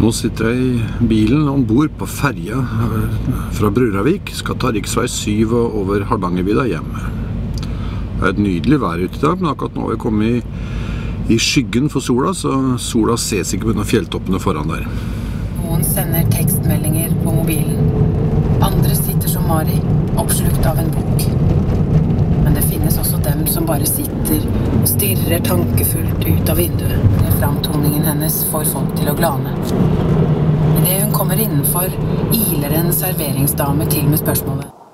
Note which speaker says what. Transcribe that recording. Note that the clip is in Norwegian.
Speaker 1: Nå sitter jeg i bilen om bord på ferja eh, fra Bruravik. Skal ta rv. 7 og over Hardangervidda hjem. Det er et nydelig vær ute i dag, men akkurat nå har vi kommet i, i skyggen for sola, så sola ses ikke under fjelltoppene foran der.
Speaker 2: Noen sender tekstmeldinger på mobilen. Andre sitter som Mari, oppslukt av en bok. Men det finnes også dem som bare sitter og stirrer tankefullt ut av vinduet. Når framtoningen hennes får folk til å glane. Idet hun kommer innenfor, iler en serveringsdame til med spørsmålet